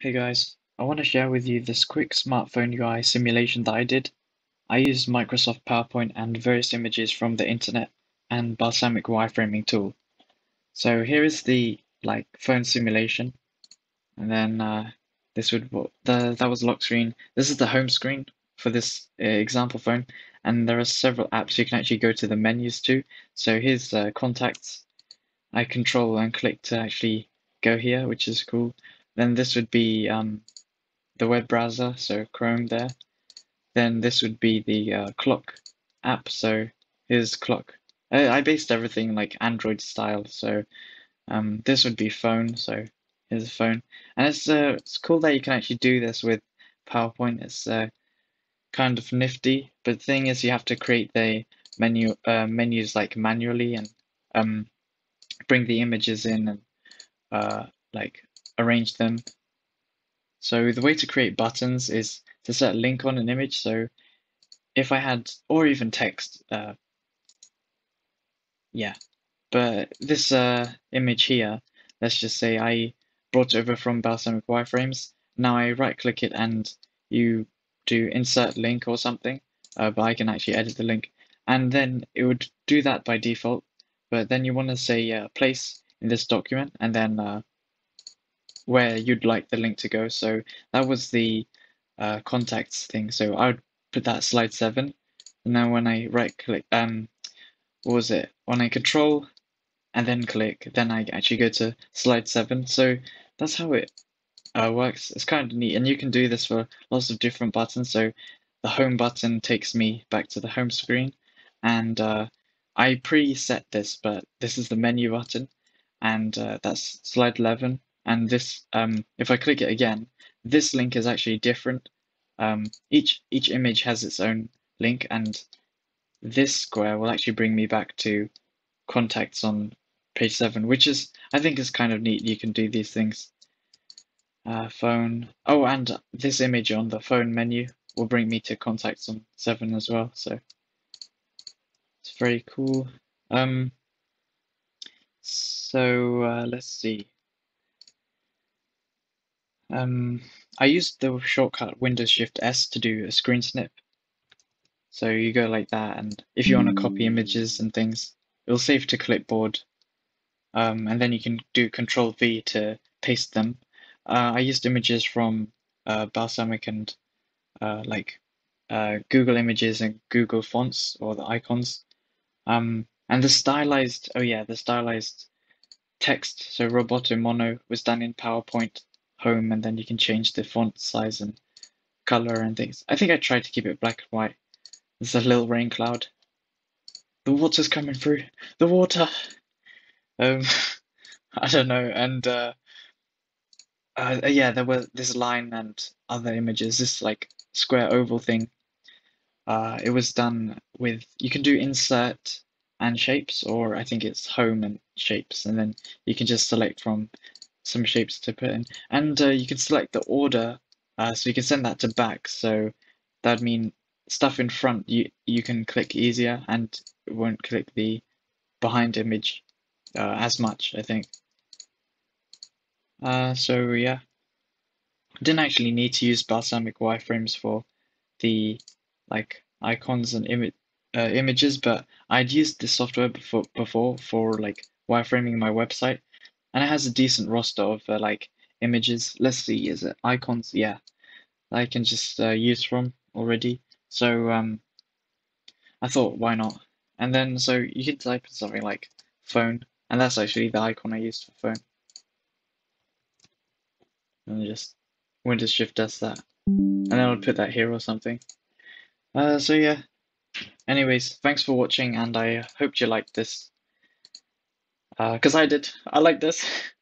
Hey guys, I want to share with you this quick smartphone UI simulation that I did. I used Microsoft PowerPoint and various images from the internet and Balsamiq wireframing tool. So here is the like phone simulation, and then uh, this would the that was lock screen. This is the home screen for this uh, example phone, and there are several apps you can actually go to the menus to. So here's uh, contacts. I control and click to actually go here, which is cool. Then this would be um, the web browser, so Chrome there. Then this would be the uh, clock app, so here's clock. I, I based everything like Android style, so um, this would be phone, so here's a phone. And it's, uh, it's cool that you can actually do this with PowerPoint. It's uh, kind of nifty, but the thing is you have to create the menu uh, menus like manually and um, bring the images in and uh, like arrange them. So the way to create buttons is to set a link on an image. So if I had, or even text, uh, yeah. But this uh, image here, let's just say I brought over from Balsamiq wireframes. Now I right click it and you do insert link or something, uh, but I can actually edit the link. And then it would do that by default. But then you want to say uh, place in this document and then uh, where you'd like the link to go. So that was the uh, contacts thing. So I would put that slide seven, and then when I right click, um, what was it? When I control and then click, then I actually go to slide seven. So that's how it uh, works. It's kind of neat, and you can do this for lots of different buttons. So the home button takes me back to the home screen, and uh, I preset this, but this is the menu button, and uh, that's slide 11 and this um, if I click it again, this link is actually different. Um, each each image has its own link, and this square will actually bring me back to contacts on page seven, which is I think is kind of neat. You can do these things. Uh, phone. Oh, and this image on the phone menu will bring me to contacts on seven as well. So it's very cool. Um, so uh, let's see. Um, I used the shortcut Windows Shift S to do a screen snip. So you go like that, and if you want to copy images and things, it'll save to clipboard. Um, and then you can do Control V to paste them. Uh, I used images from uh, Balsamiq and uh, like uh, Google Images and Google Fonts or the icons. Um, and the stylized, oh yeah, the stylized text, so Roboto Mono was done in PowerPoint home and then you can change the font size and color and things. I think I tried to keep it black and white. There's a little rain cloud. The water's coming through. The water. Um, I don't know. And uh, uh, yeah, there were this line and other images. This like square oval thing. Uh, it was done with. You can do insert and shapes, or I think it's home and shapes, and then you can just select from some shapes to put in. And uh, you can select the order, uh, so you can send that to back. So that'd mean stuff in front you you can click easier and won't click the behind image uh, as much, I think. Uh, so yeah, I didn't actually need to use Balsamiq wireframes for the like icons and image uh, images, but I'd used this software before before for like wireframing my website, and it has a decent roster of uh, like images. Let's see, is it icons? Yeah, I can just uh, use from already. So um, I thought, why not? And then so you could type in something like phone, and that's actually the icon I used for phone. And just Windows Shift does that, and then I'll put that here or something. Uh, so yeah. Anyways, thanks for watching, and I hope you liked this because uh, I did. I like this.